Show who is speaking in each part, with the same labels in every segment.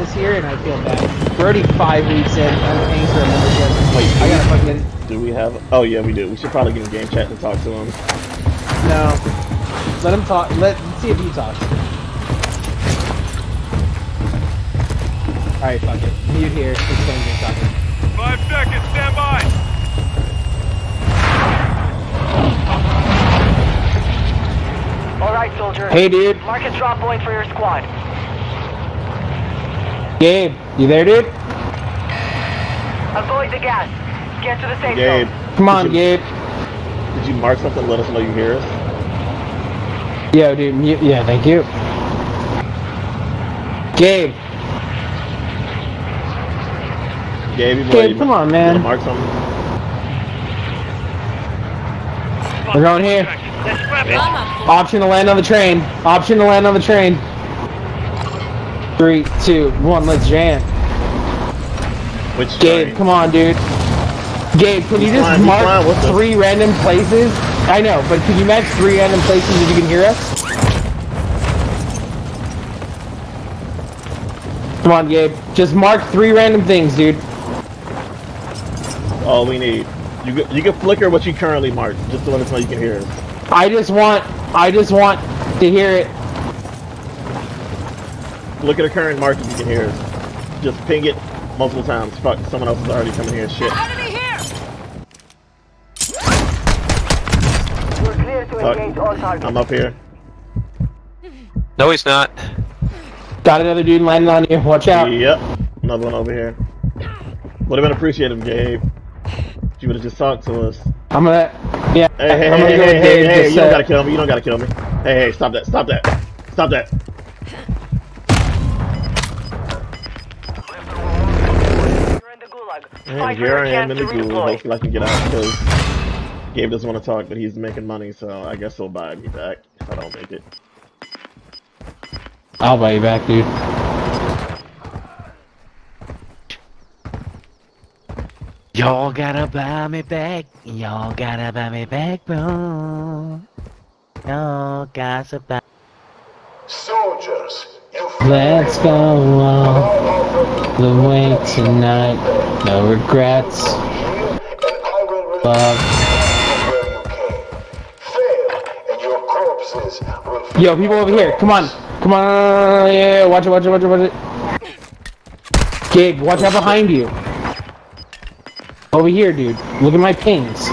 Speaker 1: this year, and I feel bad. We're already five weeks in. I'm paying for a membership.
Speaker 2: Wait,
Speaker 1: I gotta fucking
Speaker 2: Do we have? Oh yeah, we do. We should probably get in game chat and talk to him.
Speaker 1: no. Let him talk. Let see if he talks. All right, fuck it. Mute here. Just playing game talking.
Speaker 3: Five seconds, stand by.
Speaker 4: All right, soldier.
Speaker 1: Hey, dude.
Speaker 4: Mark a drop point for your squad.
Speaker 1: Gabe, you there, dude?
Speaker 4: Avoid the gas. Get to the safe
Speaker 2: Gabe,
Speaker 4: zone.
Speaker 1: Come on,
Speaker 2: Did you-
Speaker 1: Gabe.
Speaker 2: did you mark something? Let us know you hear us.
Speaker 1: Yo, dude. Mute. Yeah, thank you. Gabe.
Speaker 2: Gabe, you
Speaker 1: Gabe, come on, man.
Speaker 2: wanna mark something?
Speaker 1: We're going here.
Speaker 3: Let's grab it.
Speaker 1: Option to land on the train. Option to land on the train. Three, two, one. Let's jam.
Speaker 2: Which
Speaker 1: Gabe,
Speaker 2: train?
Speaker 1: come on, dude. Gabe, can you just
Speaker 2: flying,
Speaker 1: mark three random places? I know, but can you match three random places if you can hear us? Come on, Gabe. Just mark three random things, dude.
Speaker 2: All we need. You can- you can flicker what you currently marked, just to let us know you can hear us.
Speaker 1: I just want, I just want to hear it.
Speaker 2: Look at the current mark if you can hear us. Just ping it multiple times. Fuck, someone else is already coming here. Shit.
Speaker 4: You're clear to
Speaker 2: Fuck.
Speaker 4: engage all targets.
Speaker 2: I'm up here.
Speaker 5: No, he's not.
Speaker 1: Got another dude landing on you. Watch out.
Speaker 2: Yep. Another one over here. Would have been appreciated, Gabe. You would have just talked to us.
Speaker 1: I'm gonna, yeah.
Speaker 2: Hey, hey,
Speaker 1: I'm
Speaker 2: hey,
Speaker 1: gonna
Speaker 2: hey,
Speaker 1: go
Speaker 2: hey,
Speaker 1: with
Speaker 2: hey,
Speaker 1: Gabe.
Speaker 2: hey, you don't gotta kill me. You don't gotta kill me. Hey, hey, stop that. Stop that. Stop that.
Speaker 4: You're in the gulag.
Speaker 2: And here I am in the
Speaker 4: to
Speaker 2: Gulag.
Speaker 4: redeploy.
Speaker 2: Hopefully I can get out because Gabe doesn't want to talk, but he's making money, so I guess he'll buy me back if I don't make it.
Speaker 1: I'll buy you back, dude.
Speaker 5: Y'all gotta buy me back. Y'all gotta buy me back, bro. Y'all gotta buy.
Speaker 6: Soldiers, you
Speaker 1: Let's go all the way tonight. No regrets. Love. Yo, people over here. Come on. Come on. Yeah, watch it, watch it, watch it, watch it. Gabe, watch out behind you. Over here, dude. Look at my pings.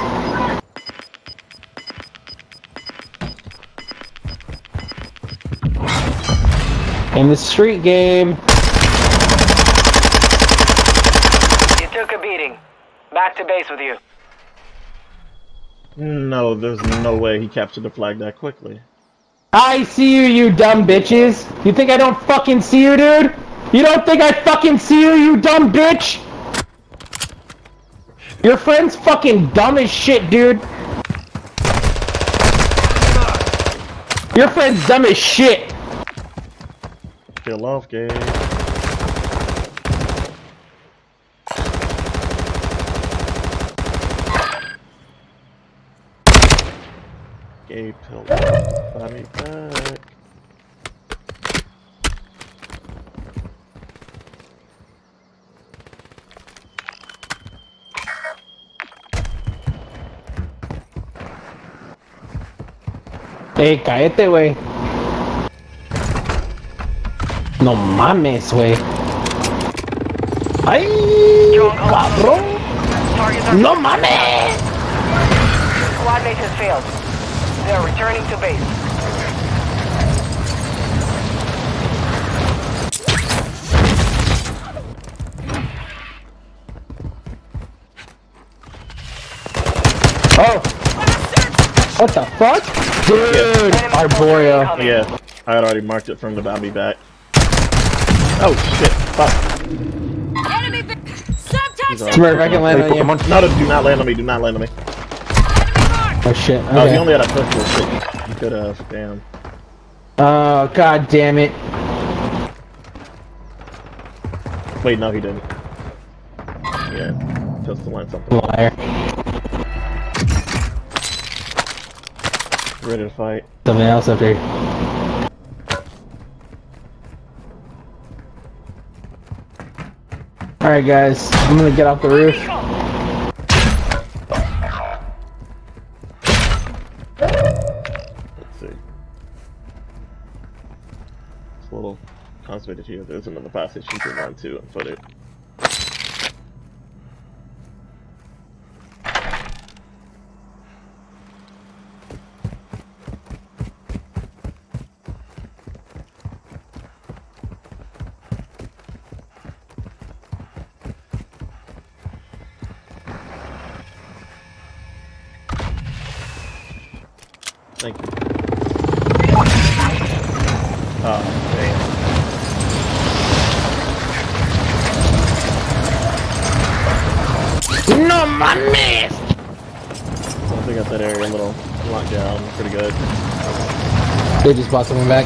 Speaker 1: In the street game.
Speaker 4: You took a beating. Back to base with you.
Speaker 2: No, there's no way he captured the flag that quickly.
Speaker 1: I see you, you dumb bitches. You think I don't fucking see you, dude? You don't think I fucking see you, you dumb bitch? Your friend's fucking dumb as shit, dude. Your friend's dumb as shit.
Speaker 2: Kill off, Gabe. Gabe, help. Buy me back.
Speaker 1: Ey, cállate, güey. No mames, güey. ¡Ay, cabrón!
Speaker 4: Targets are
Speaker 1: ¡No mames!
Speaker 4: Squad mate has failed. They are returning to base.
Speaker 1: Oh! What the fuck? Dude! Arboreal.
Speaker 2: Yeah, I had already marked it from the buy back. Oh shit, fuck.
Speaker 7: Enemy bi- Subtext
Speaker 2: on.
Speaker 1: Smurf, I can land on you.
Speaker 2: No, no, do not land on me, do not land on me.
Speaker 7: enemy marked.
Speaker 1: Oh shit,
Speaker 2: Oh,
Speaker 1: okay.
Speaker 2: you only had a pistol, shit. You could uh, have, damn.
Speaker 1: Oh, god damn it.
Speaker 2: Wait, no, he didn't. Yeah, pistol went something.
Speaker 1: Liar.
Speaker 2: Ready to fight.
Speaker 1: Something else up there. Alright, guys. I'm gonna get off the roof.
Speaker 2: Let's see. It's a little constipated here. There's another passage you can run to and put it. Thank you. Oh, man.
Speaker 1: No mames!
Speaker 2: I think I got that area a little locked down pretty good.
Speaker 1: They just bought someone back.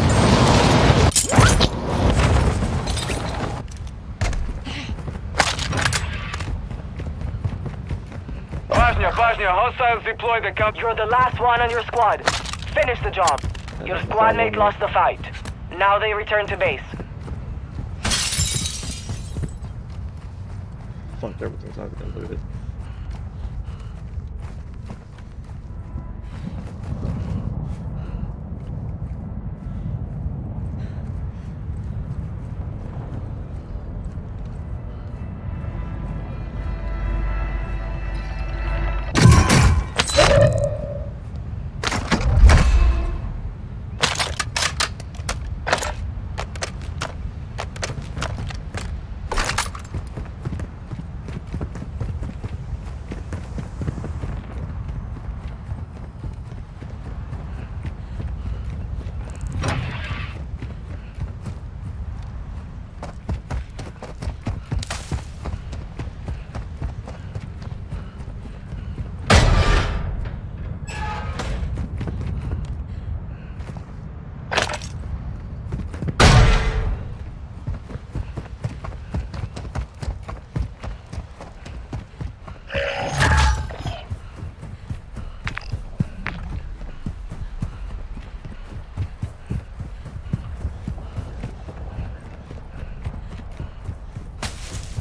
Speaker 3: Bosnia, Bosnia, hostiles deployed the count.
Speaker 4: You're the last one on your squad. Finish the job. Your squad mate lost the fight. Now they return to base.
Speaker 2: Fuck, everything's not been looted.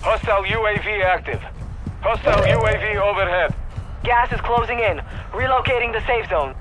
Speaker 3: Hostile UAV active. Hostile UAV overhead.
Speaker 4: Gas is closing in. Relocating the safe zone.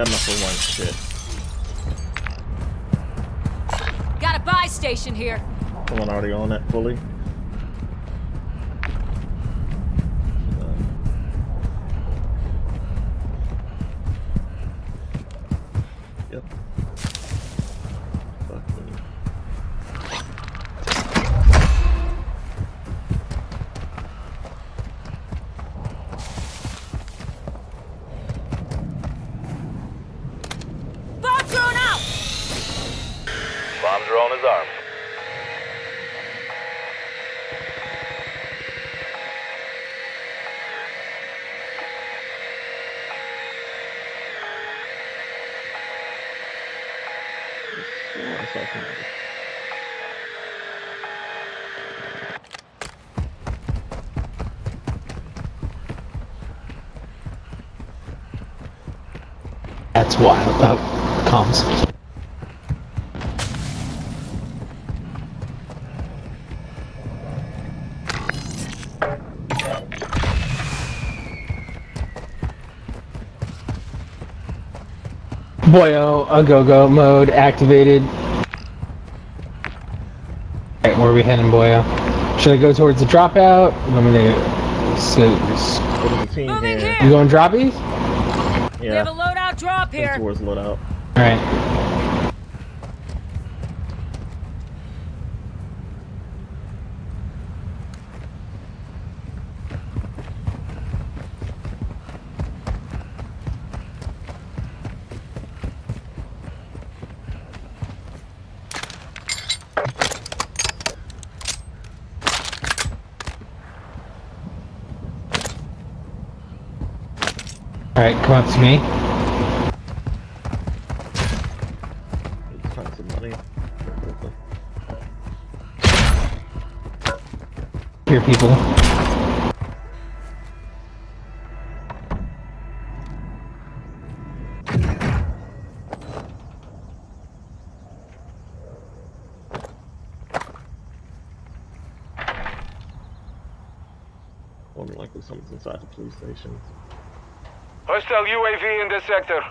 Speaker 2: Got enough for one shit.
Speaker 7: Got a buy station here.
Speaker 2: Someone already on that fully.
Speaker 1: That's wild. About comms. Boyo, oh, a go-go mode activated. Alright, where are we heading, Boyo? Oh? Should I go towards the dropout? Let me know. So,
Speaker 2: What is the team
Speaker 7: Moving
Speaker 2: here?
Speaker 1: you going droppies? Yeah.
Speaker 7: We have a
Speaker 2: Yeah.
Speaker 7: loadout drop
Speaker 2: Heading
Speaker 7: here.
Speaker 2: towards loadout.
Speaker 1: Alright. To me. Here, people.
Speaker 2: More likely someone's inside the police station.
Speaker 3: Hostile UAV in this sector.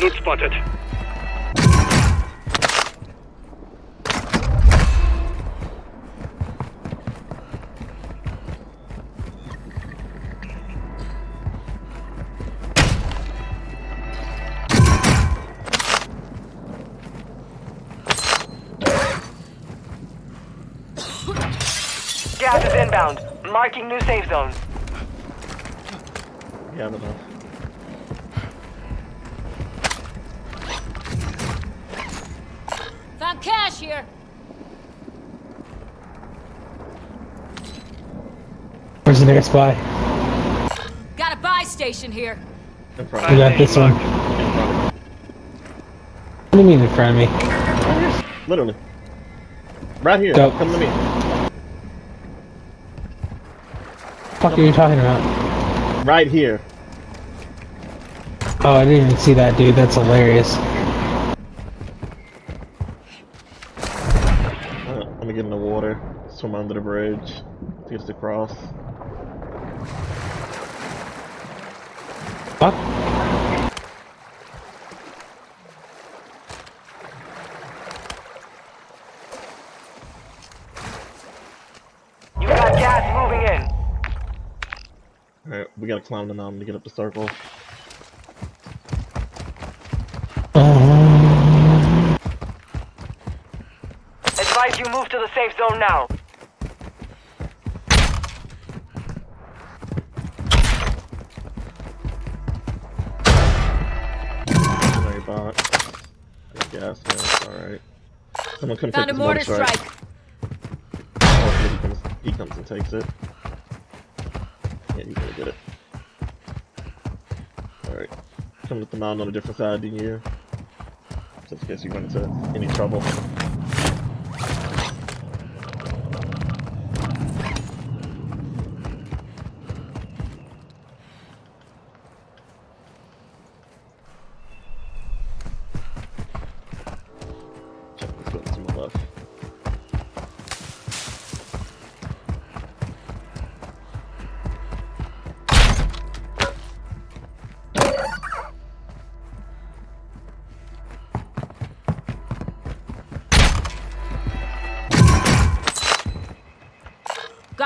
Speaker 3: Loot spotted.
Speaker 4: Gas is inbound. Marking new safe zone.
Speaker 2: We have
Speaker 7: cash here.
Speaker 1: Where's the nearest buy?
Speaker 7: Got a buy station here.
Speaker 2: In
Speaker 1: We got this one.
Speaker 2: In front of me.
Speaker 1: What do you mean in front of me?
Speaker 2: Literally. Right here.
Speaker 1: Dope.
Speaker 2: Come to me.
Speaker 1: fuck are you talking about?
Speaker 2: Right here.
Speaker 1: Oh, I didn't even see that, dude. That's hilarious.
Speaker 2: Under the bridge. To get us across.
Speaker 1: Fuck.
Speaker 4: You got gas moving in.
Speaker 2: Alright, we gotta climb the mountain to get up the circle.
Speaker 4: Advise you move to the safe zone now.
Speaker 2: Someone come
Speaker 7: Found
Speaker 2: take
Speaker 7: a mortar
Speaker 2: strike.
Speaker 7: strike.
Speaker 2: Hopefully he comes, he comes and takes it. Yeah, he's gonna get it. Alright. Coming up the mountain on a different side than you. Just in case you run into any trouble.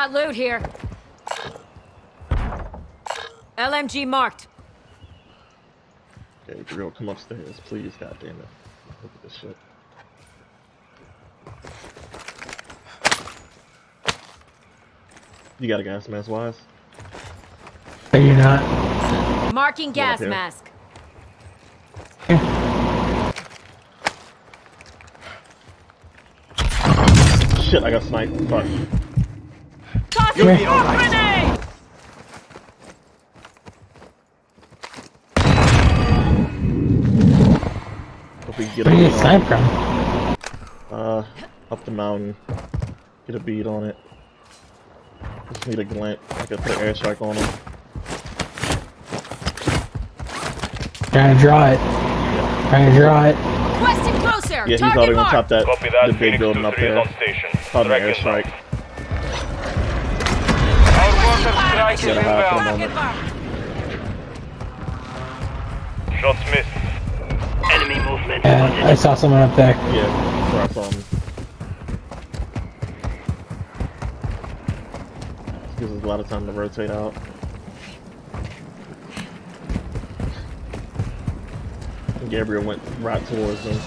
Speaker 7: Got loot here. LMG marked.
Speaker 2: Okay, girl, come upstairs, please. God damn it. Look at this shit. You got a gas mask, wise?
Speaker 1: are you not?
Speaker 7: Marking gas
Speaker 2: here.
Speaker 7: mask.
Speaker 2: Shit, I got sniped. Fuck. You'll alright.
Speaker 1: Where are you snipe from?
Speaker 2: Uh, up the mountain. Get a bead on it. Just need a glint. I could put an air on him.
Speaker 1: Trying to draw it. Yeah. Trying to draw it.
Speaker 2: Yeah, he's already
Speaker 7: gonna
Speaker 2: top that,
Speaker 3: that.
Speaker 2: the big
Speaker 3: Phoenix
Speaker 2: building up there.
Speaker 3: On station.
Speaker 2: Probably airstrike.
Speaker 3: Strike is
Speaker 2: Gotta have
Speaker 3: inbound.
Speaker 2: on it.
Speaker 7: marked.
Speaker 3: Shots missed.
Speaker 8: Enemy movement
Speaker 1: Yeah. I saw someone up there.
Speaker 2: Yeah, where I saw him. Gives us a lot of time to rotate out. Gabriel went right towards him.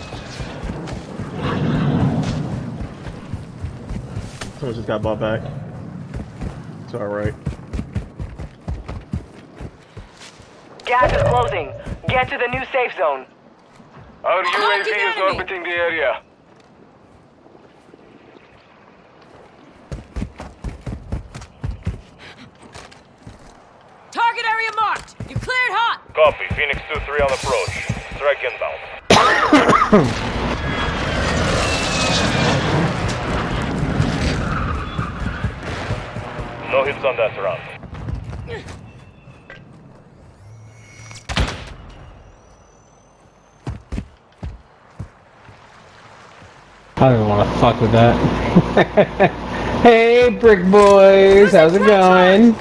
Speaker 2: Someone just got bought back. It's alright.
Speaker 4: Gas is closing. Get to the new safe zone.
Speaker 3: Our UAV
Speaker 7: Marking
Speaker 3: is
Speaker 7: enemy.
Speaker 3: orbiting the area.
Speaker 7: Target area marked. You cleared hot.
Speaker 3: Copy. Phoenix 2-3 on approach. Strike inbound. No hits on that round.
Speaker 1: I don't want to fuck with that. hey, brick boys, how's it going?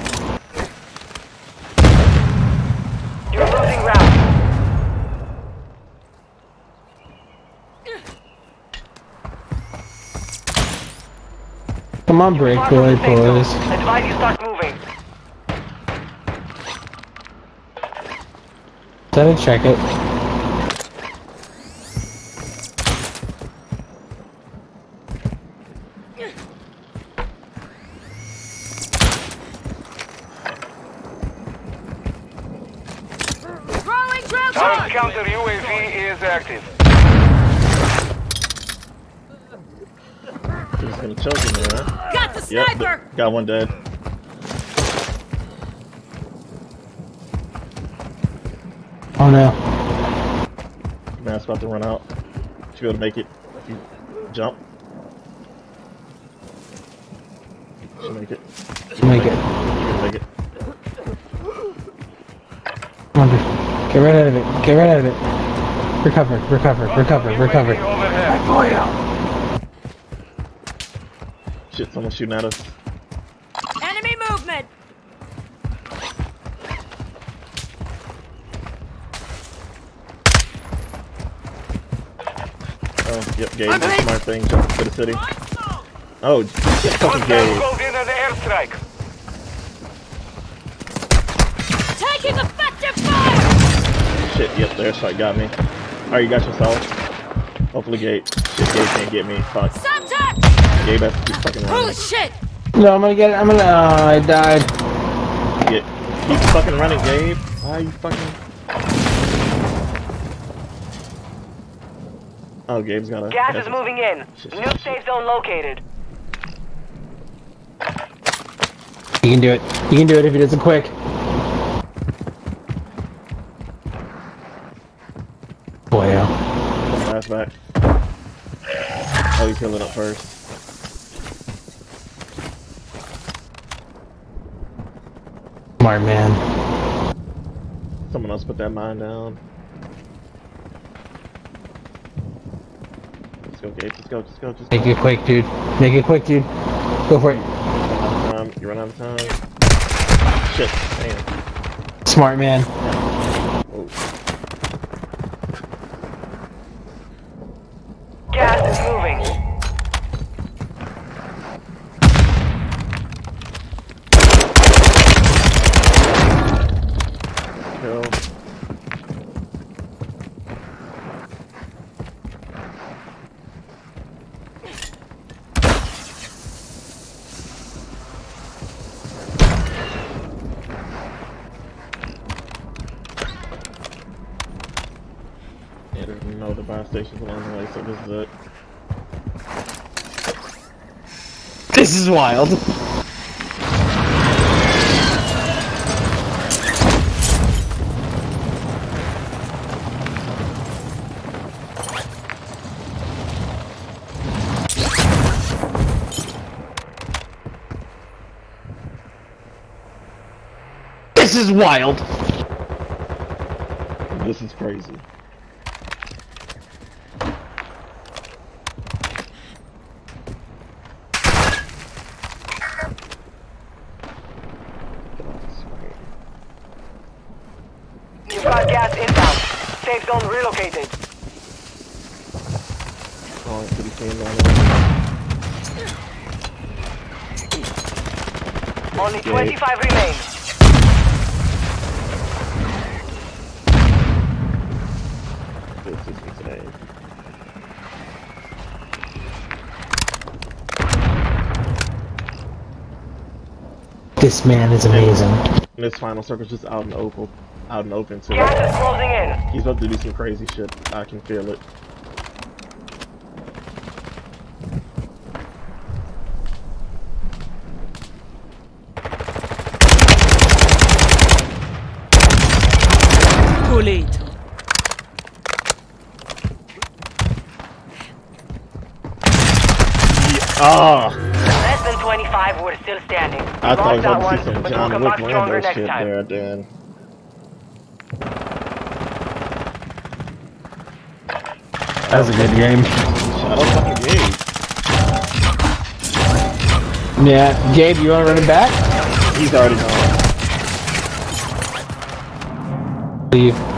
Speaker 4: You're losing round.
Speaker 1: Come on, brick boy
Speaker 4: the safe zone.
Speaker 1: boys.
Speaker 4: Advise you start moving.
Speaker 1: Set it, check it.
Speaker 2: Huh?
Speaker 7: Got
Speaker 2: Yep, got one dead.
Speaker 1: Oh no.
Speaker 2: Man's about to run out. Should be able to make it. If you jump. Should make it.
Speaker 1: Make it.
Speaker 2: Should make it.
Speaker 1: Come on. Get right out of it. Get right out of it. Recover, recover, recover, recover.
Speaker 3: UAV overhead.
Speaker 1: Boy, oh.
Speaker 2: Shit, someone's shooting at us.
Speaker 7: Enemy movement.
Speaker 2: Oh, yep, Gabe did a smart thing, jumped to the city. Oh, fucking
Speaker 3: Hostiles
Speaker 2: Gabe.
Speaker 3: in an airstrike.
Speaker 7: Taking effective fire.
Speaker 2: Shit, yep, the airstrike got me. Alright, you got yourself. Hopefully Gabe. Shit, Gabe can't get me. Fuck.
Speaker 7: Contact.
Speaker 2: Gabe has to keep fucking
Speaker 7: Holy shit.
Speaker 1: No, I'm gonna get it. I'm gonna. Oh, I died.
Speaker 2: Get, keep fucking running, Gabe. Why are you fucking... Oh, Gabe's got a...
Speaker 4: Gas is moving in.
Speaker 2: Shit,
Speaker 4: New
Speaker 2: shit, shit.
Speaker 4: safe zone located.
Speaker 1: You can do it. You can do it if he does it quick. Boy, oh.
Speaker 2: Last back. Oh, he's healing up first.
Speaker 1: Smart man.
Speaker 2: Someone else put that mine down. Let's go, Gabe. Let's go. Let's go. Just
Speaker 1: Make it quick, dude. Make it quick, dude. Go for it.
Speaker 2: Um, you run out of time. Shit. Damn.
Speaker 1: Smart man.
Speaker 2: all the buy stations along the way, so this is it.
Speaker 1: This is wild. This is wild.
Speaker 2: This is crazy.
Speaker 4: You've gas inbound. Safe zone relocated.
Speaker 2: Oh, pretty clean down there.
Speaker 4: Only 25 remain.
Speaker 2: This is insane.
Speaker 1: This man is amazing.
Speaker 2: And this final circle's just out in the open, out in the open too.
Speaker 4: Gas is closing in.
Speaker 2: He's about to do some crazy shit. I can feel it.
Speaker 7: Too late.
Speaker 2: Ah!
Speaker 4: Less than 25, we're still standing.
Speaker 2: I
Speaker 4: We
Speaker 2: thought I was about to see some John Wick Rambo shit
Speaker 4: time.
Speaker 2: there, Dan.
Speaker 1: That was a good game.
Speaker 2: Shout out fucking Gabe.
Speaker 1: Yeah, Gabe, you want to run it back?
Speaker 2: He's already gone.
Speaker 1: Leave.